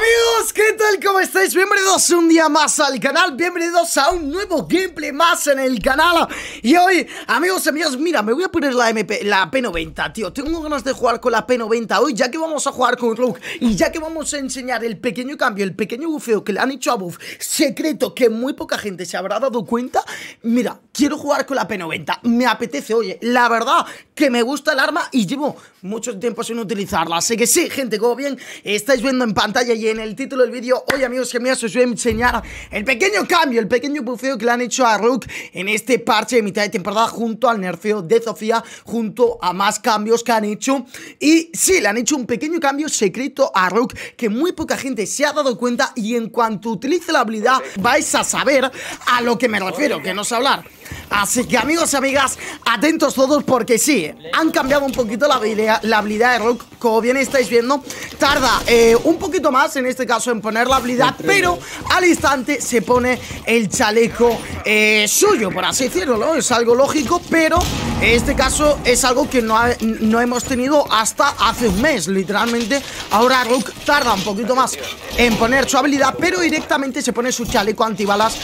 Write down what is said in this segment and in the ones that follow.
Amigos, ¿qué tal? ¿Cómo estáis? Bienvenidos un día más al canal, bienvenidos a un nuevo gameplay más en el canal Y hoy, amigos, amigos, mira, me voy a poner la MP, la P90, tío Tengo ganas de jugar con la P90 hoy, ya que vamos a jugar con Rook Y ya que vamos a enseñar el pequeño cambio, el pequeño bufeo que le han hecho a Buff Secreto, que muy poca gente se habrá dado cuenta Mira, quiero jugar con la P90, me apetece, oye, la verdad que me gusta el arma y llevo mucho tiempo sin utilizarla. Así que sí, gente, como bien estáis viendo en pantalla y en el título del vídeo. Hoy amigos que me os voy a enseñar el pequeño cambio, el pequeño bufeo que le han hecho a Rook En este parche de mitad de temporada junto al nerfeo de Sofía Junto a más cambios que han hecho. Y sí, le han hecho un pequeño cambio secreto a Rook Que muy poca gente se ha dado cuenta Y en cuanto utilice la habilidad vais a saber a lo que me refiero Que no sé hablar Así que amigos y amigas, atentos todos porque sí, han cambiado un poquito la habilidad, la habilidad de Rook, como bien estáis viendo, tarda eh, un poquito más en este caso en poner la habilidad, pero al instante se pone el chaleco eh, suyo, por así decirlo, ¿no? Es algo lógico, pero en este caso es algo que no, no hemos tenido hasta hace un mes, literalmente. Ahora Rook tarda un poquito más en poner su habilidad, pero directamente se pone su chaleco antibalas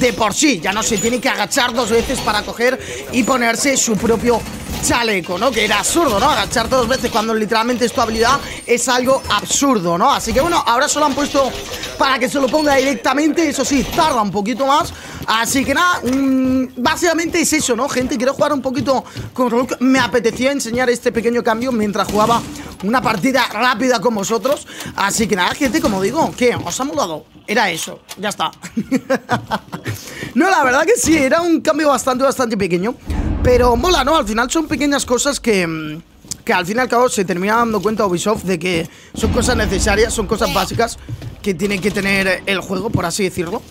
de por sí, ya no se tiene que agachar dos veces para coger y ponerse su propio chaleco, ¿no? Que era absurdo, ¿no? Agachar dos veces cuando literalmente es tu habilidad es algo absurdo, ¿no? Así que bueno, ahora solo han puesto para que se lo ponga directamente, eso sí, tarda un poquito más. Así que nada, mmm, básicamente es eso, ¿no? Gente, quiero jugar un poquito con Rook. Me apetecía enseñar este pequeño cambio mientras jugaba una partida rápida con vosotros. Así que nada, gente, como digo, ¿qué? ¿Os ha mudado? Era eso, ya está. no, la verdad que sí, era un cambio bastante, bastante pequeño. Pero mola, ¿no? Al final son pequeñas cosas que, mm, que al fin y al cabo se termina dando cuenta Ubisoft de que son cosas necesarias, son cosas básicas que tiene que tener el juego, por así decirlo.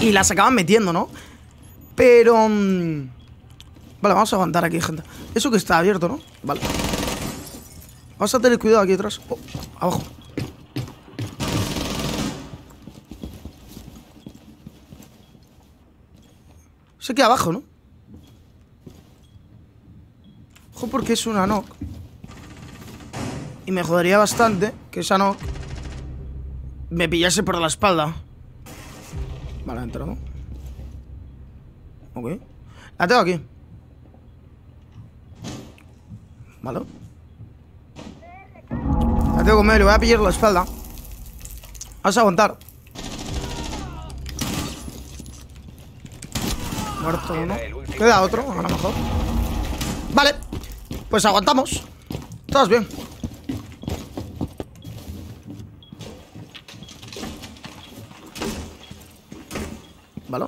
Y las acaban metiendo, ¿no? Pero... Mm, vale, vamos a aguantar aquí, gente. Eso que está abierto, ¿no? Vale. Vamos a tener cuidado aquí atrás. Oh, abajo. Sé que abajo, ¿no? Ojo porque es una knock. Y me jodería bastante que esa knock me pillase por la espalda. Vale, ha entrado. Ok. La tengo aquí. Vale. La tengo conmigo, le voy a pillar la espalda. Vamos a aguantar. Uno. Queda otro, a lo mejor. Vale. Pues aguantamos. Todos bien. ¿Vale?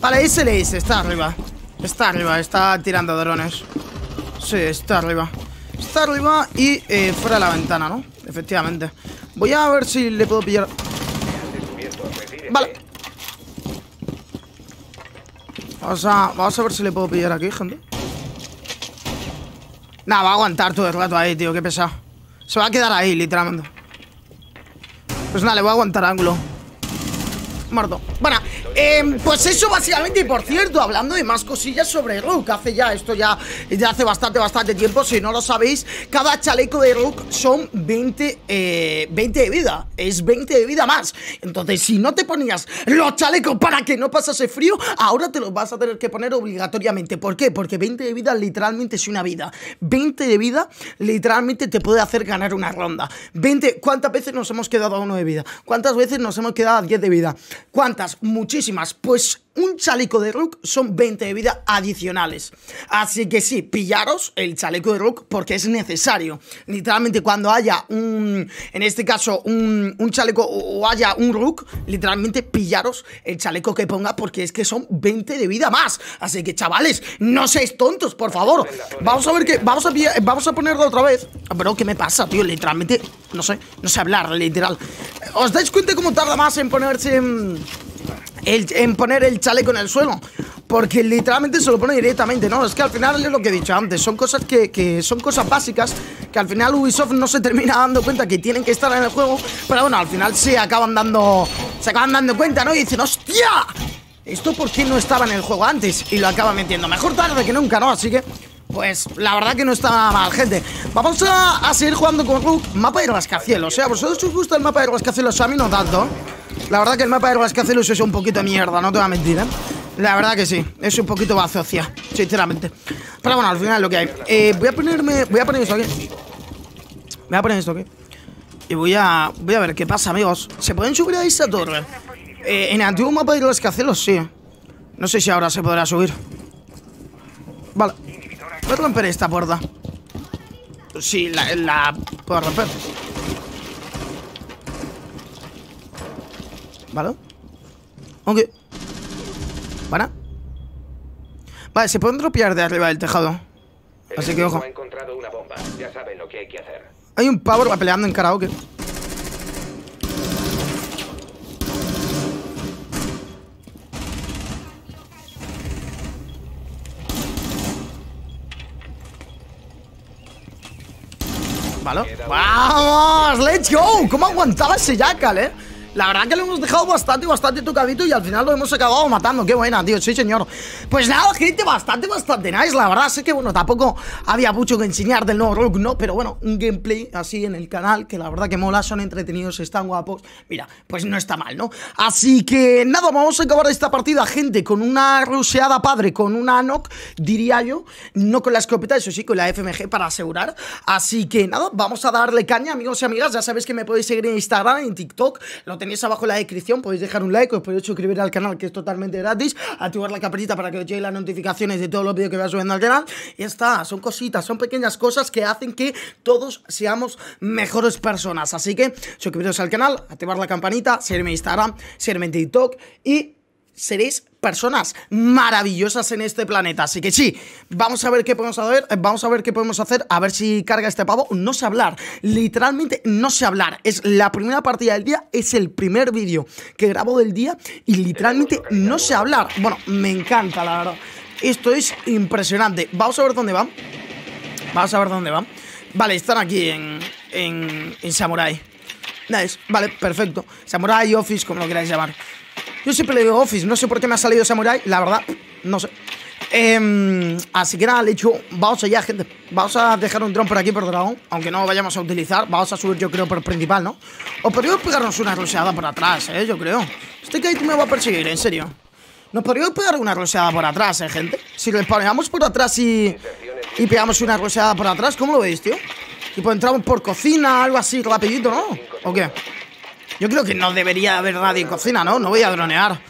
Vale, SLS está arriba. Está arriba, está tirando drones. Sí, está arriba. Está arriba y eh, fuera de la ventana, ¿no? Efectivamente. Voy a ver si le puedo pillar. Vale. Vamos a, vamos a ver si le puedo pillar aquí, gente. Nada, va a aguantar todo el rato ahí, tío. Qué pesado. Se va a quedar ahí, literalmente. Pues nada, le voy a aguantar ángulo. Muerto. Bueno, eh, pues eso básicamente, y por cierto, hablando de más cosillas sobre Rook, hace ya, esto ya, ya hace bastante, bastante tiempo, si no lo sabéis, cada chaleco de Rook son 20, eh, 20 de vida, es 20 de vida más. Entonces, si no te ponías los chalecos para que no pasase frío, ahora te los vas a tener que poner obligatoriamente. ¿Por qué? Porque 20 de vida literalmente es una vida. 20 de vida literalmente te puede hacer ganar una ronda. 20, ¿cuántas veces nos hemos quedado a uno de vida? ¿Cuántas veces nos hemos quedado a 10 de vida? ¿Cuántas? Muchísimas pues un chaleco de Rook son 20 de vida adicionales. Así que sí, pillaros el chaleco de Rook porque es necesario. Literalmente cuando haya un, en este caso, un, un chaleco o haya un Rook, literalmente pillaros el chaleco que ponga porque es que son 20 de vida más. Así que chavales, no seáis tontos, por favor. Vamos a ver que, vamos a, vamos a ponerlo otra vez. Pero ¿qué me pasa, tío? Literalmente, no sé, no sé hablar, literal. ¿Os dais cuenta cómo tarda más en ponerse... En en poner el chaleco en el suelo. Porque literalmente se lo pone directamente, ¿no? Es que al final es lo que he dicho antes. Son cosas que, son cosas básicas que al final Ubisoft no se termina dando cuenta que tienen que estar en el juego. Pero bueno, al final se acaban dando. Se acaban dando cuenta, ¿no? Y dicen, ¡hostia! ¿Esto por qué no estaba en el juego antes? Y lo acaba metiendo. Mejor tarde que nunca, ¿no? Así que pues la verdad que no está mal, gente. Vamos a, seguir jugando con mapa de rascacielos. O sea, ¿a vosotros os gusta el mapa de rascacielos? A mí no tanto. La verdad que el mapa de rascacielos es un poquito mierda, no te voy a mentir, ¿eh? La verdad que sí, es un poquito bazofia, sinceramente. Pero bueno, al final lo que hay. Eh, voy a ponerme. Voy a poner esto aquí. Voy a poner esto aquí. Y voy a. Voy a ver qué pasa, amigos. ¿Se pueden subir a esta torre? Eh, en el antiguo mapa de rascacielos, sí. No sé si ahora se podrá subir. Vale. Voy a romper esta puerta. Sí, la, la puedo romper. ¿Vale? Ok. ¿Para? Vale, se pueden dropear de arriba del tejado. Así que ojo. hay un pavo peleando en karaoke. ¡Vamos! ¡Let's go! ¿Cómo aguantaba ese Jackal, eh? La verdad que lo hemos dejado bastante, bastante tocadito y al final lo hemos acabado matando. Qué buena, tío, sí, señor. Pues nada, gente, bastante, bastante nice, la verdad. Sé que, bueno, tampoco había mucho que enseñar del nuevo Rook, ¿no? Pero bueno, un gameplay así en el canal que la verdad que mola, son entretenidos, están guapos. Mira, pues no está mal, ¿no? Así que nada, vamos a acabar esta partida, gente, con una ruseada padre, con una Anok, diría yo. No con la escopeta, eso sí, con la FMG para asegurar. Así que nada, vamos a darle caña, amigos y amigas. Ya sabéis que me podéis seguir en Instagram, en TikTok. Lo tenéis abajo en la descripción, podéis dejar un like, os podéis suscribir al canal que es totalmente gratis, activar la campanita para que os lleguen las notificaciones de todos los vídeos que voy subiendo al canal. Y ya está, son cositas, son pequeñas cosas que hacen que todos seamos mejores personas. Así que suscribiros al canal, activar la campanita, seguirme en Instagram, seguirme en TikTok y seréis personas maravillosas en este planeta. Así que sí, vamos a ver qué podemos hacer, vamos a ver qué podemos hacer, a ver si carga este pavo. No sé hablar, literalmente no sé hablar. Es la primera partida del día, es el primer vídeo que grabo del día y literalmente no sé hablar. Bueno, me encanta, la verdad. Esto es impresionante. Vamos a ver dónde van. Vamos a ver dónde van. Vale, están aquí en, en, en Samurai. Nice, vale, perfecto. Samurai, Office, como lo queráis llamar. Yo siempre le digo Office, no sé por qué me ha salido Samurai, la verdad, no sé. Eh, así que nada, le dicho, vamos allá, gente. Vamos a dejar un dron por aquí, por dragón. Aunque no lo vayamos a utilizar. Vamos a subir, yo creo, por principal, ¿no? O podríamos pegarnos una roseada por atrás, ¿eh? Yo creo. Este Kate me va a perseguir, en serio. Nos podríamos pegar una roseada por atrás, ¿eh, gente? Si le ponemos por atrás y... Y pegamos una roseada por atrás, ¿cómo lo veis, tío? Tipo, entramos por cocina, algo así, rapidito, ¿no? ¿O qué? Yo creo que no debería haber nadie en cocina, ¿no? No voy a dronear.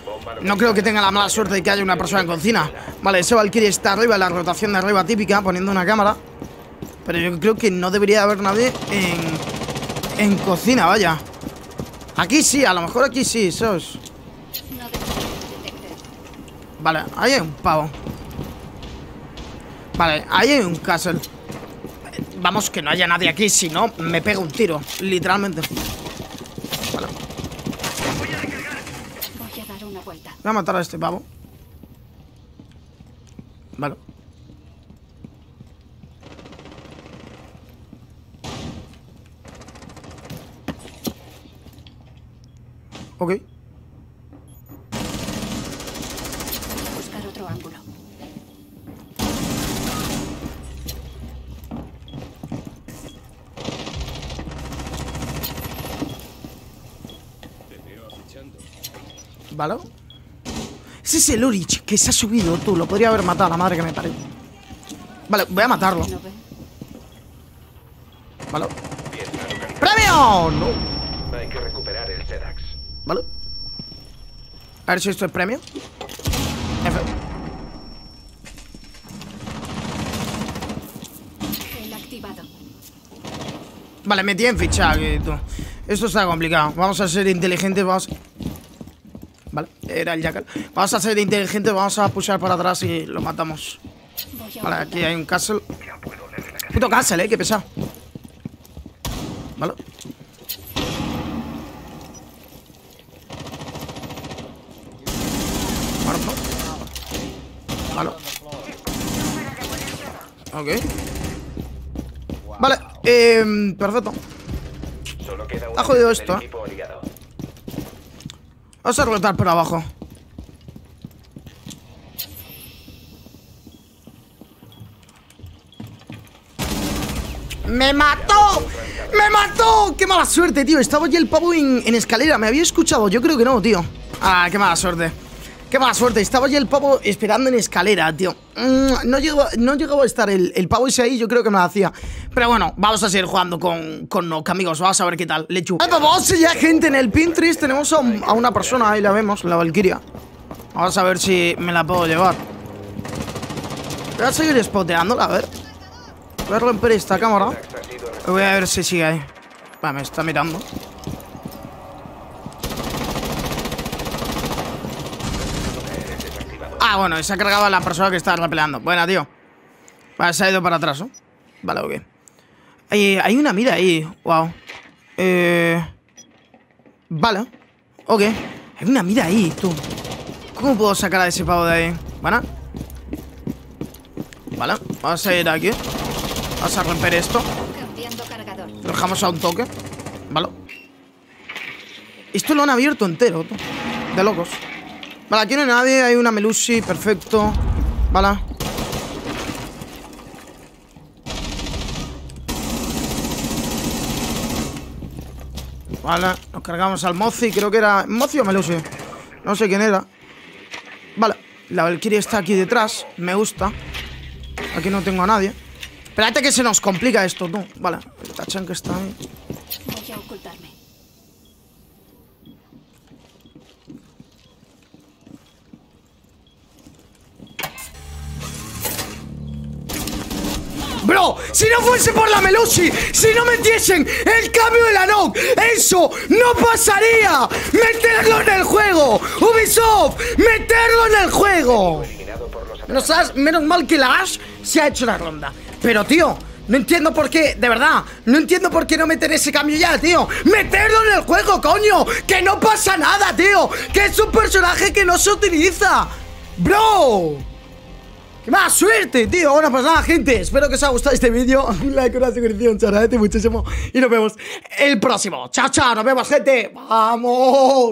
No creo que tenga la mala suerte de que haya una persona en cocina. Vale, ese Valkyrie está arriba, la rotación de arriba típica, poniendo una cámara. Pero yo creo que no debería haber nadie en, en cocina, vaya. Aquí sí, a lo mejor aquí sí, sos. Vale, ahí hay un pavo. Vale, ahí hay un castle. Vamos, que no haya nadie aquí, si no, me pega un tiro, literalmente. Voy a matar a este pavo. Vale. Ok. Buscar otro ángulo. ¿Vale? Ese es el Urich que se ha subido, tú. Lo podría haber matado, la madre que me parió. Vale, voy a matarlo. Vale. ¡Premio! No. Hay que recuperar el Sedax. Vale. A ver si esto es premio. F. Vale, metí en fichaje, tú. Esto está complicado. Vamos a ser inteligentes, vamos... Vale, era el jackal. Vamos a ser inteligentes, vamos a pushar para atrás y lo matamos. Vale, aquí hay un castle. Puto castle, eh, qué pesado. Vale Vale. Ok. Vale, eh, perfecto. Ha jodido esto, eh Vamos a rotar por abajo. ¡Me mató! ¡Me mató! ¡Qué mala suerte, tío! Estaba ya el pavo en, en escalera. ¿Me había escuchado? Yo creo que no, tío. Ah, qué mala suerte. Qué mala suerte, estaba allí el pavo esperando en escalera, tío. Mm, No llegó, no a estar el, pavo ese ahí, yo creo que me lo hacía. Pero bueno, vamos a seguir jugando con, con Nock, amigos Vamos a ver qué tal, lechu. Vamos ya, gente, en el Pinterest tenemos a, a, una persona Ahí la vemos, la Valkyria. Vamos a ver si me la puedo llevar. Voy a seguir spoteándola, a ver. Voy a romper esta cámara. Voy a ver si sigue ahí. Va, me está mirando Ah, bueno, se ha cargado a la persona que está repeleando. Buena, tío. Vale, se ha ido para atrás, ¿no? Vale, ok. Hay, hay una mira ahí. Wow. Eh... Vale. Ok. Hay una mira ahí, tú. ¿Cómo puedo sacar a ese pavo de ahí? Bueno. Vale, vamos a ir aquí. Vamos a romper esto. Lo dejamos a un toque. Vale. Esto lo han abierto entero, tú. De locos. Vale, aquí no hay nadie, hay una Melusi, perfecto. Vale Vale, nos cargamos al Mozi, creo que era... ¿Mozi o Melusi? No sé quién era. Vale, la Valkyrie está aquí detrás Me gusta. Aquí no tengo a nadie. Espérate que se nos complica esto, tú. Vale, el tachan que está ahí. Voy a Bro, si no fuese por la Melusi, si no metiesen el cambio de la NOC, eso no pasaría. Meterlo en el juego. Ubisoft, meterlo en el juego. Menos, menos mal que la Ash se ha hecho la ronda. Pero, tío, no entiendo por qué, de verdad, no entiendo por qué no meter ese cambio ya, tío. ¡Meterlo en el juego, coño! ¡Que no pasa nada, tío! ¡Que es un personaje que no se utiliza! ¡Bro! ¡Qué más suerte, tío! Bueno, pues nada, gente, espero que os haya gustado este vídeo Un like, una suscripción, chao, muchísimo Y nos vemos el próximo ¡Chao, chao! ¡Nos vemos, gente! ¡Vamos!